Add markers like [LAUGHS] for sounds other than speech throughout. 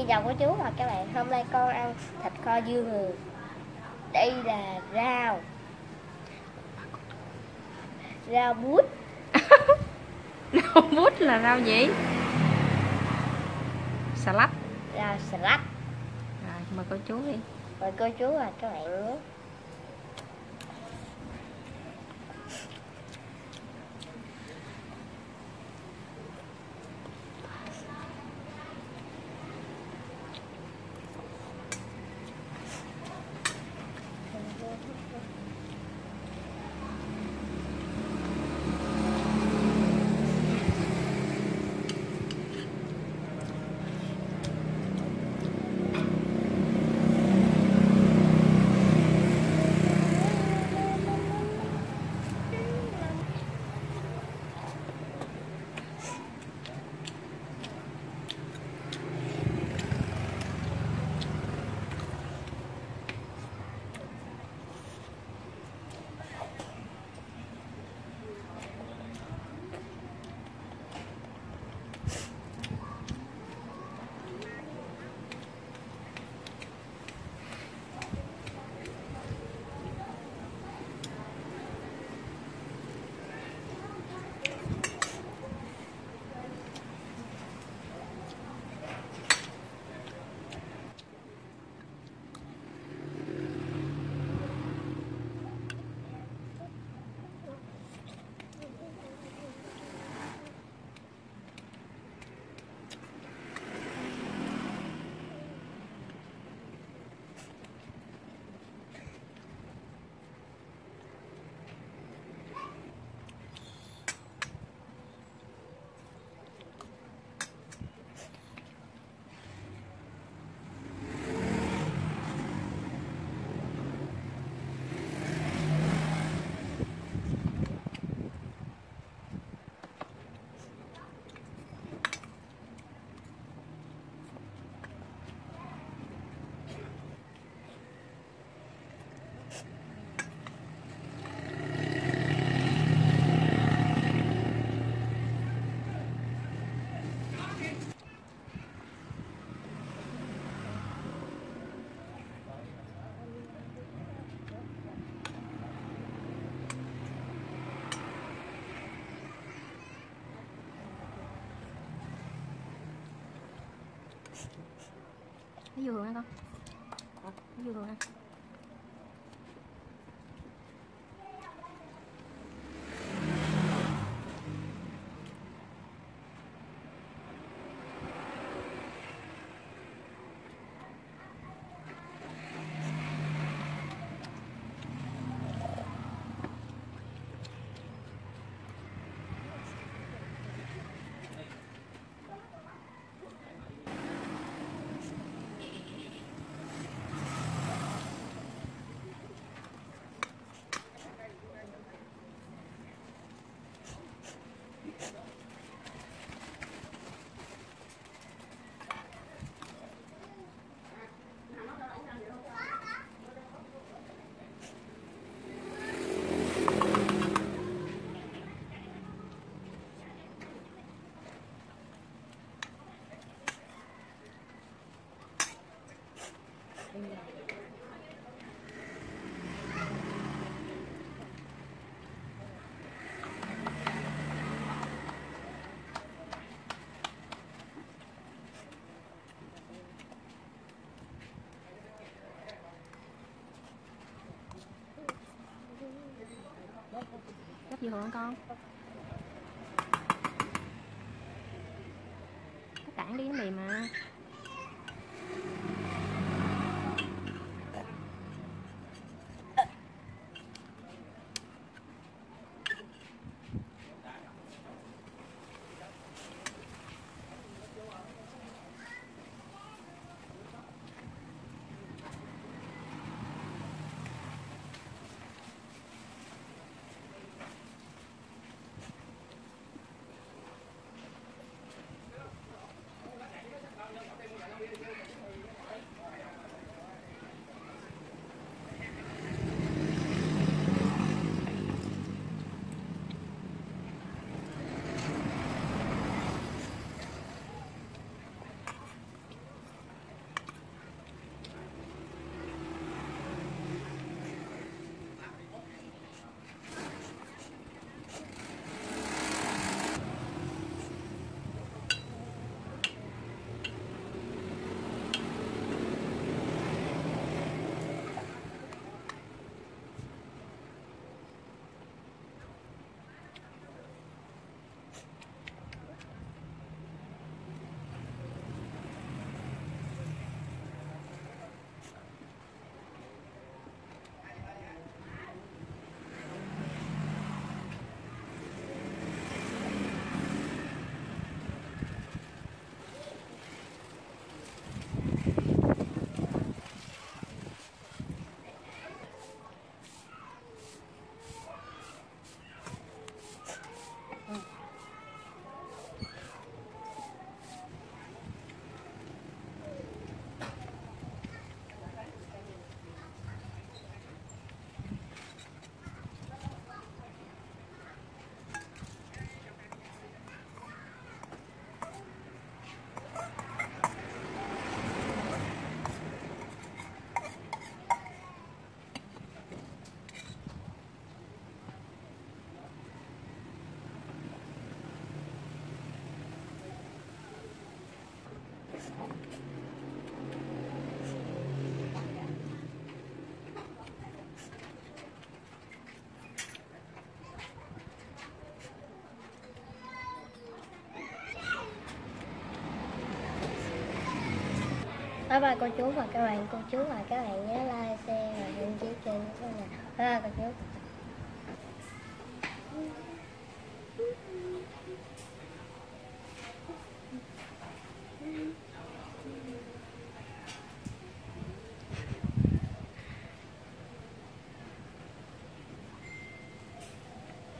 Xin chào cô chú và các bạn, hôm nay con ăn thịt kho dưa người Đây là rau. Rau bút. [LAUGHS] Rau bút là rau gì? Salad. Rau salad. Rồi mời cô chú đi. Mời cô chú và các bạn nhé vừa dưa hương ăn con Lấy dưa hương ăn Gấp dưa con? Cái tảng đi nó mềm mà. Bye bye cô chú và các bạn. Cô chú và các bạn nhớ like share và đăng ký kênh của mình. Bye bye cô chú.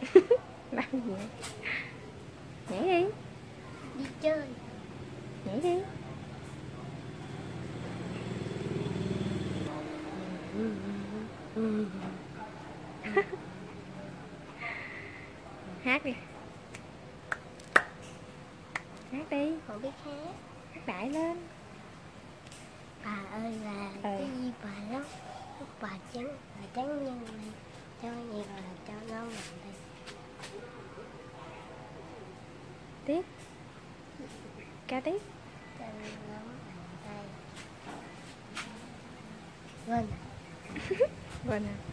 [LAUGHS] Làm gì? Nhảy đi. Đi chơi. Nhảy đi [LAUGHS] hát đi. Hát đi. Không biết hát. Hát đại lên. Bà ơi là cái gì bà đó lúc bà trắng bà trắng nhân lên. Cho nhiều là cho ngon lành đi tiếp. Ca tiếp. Cho ngon lành đây quên quên à [LAUGHS]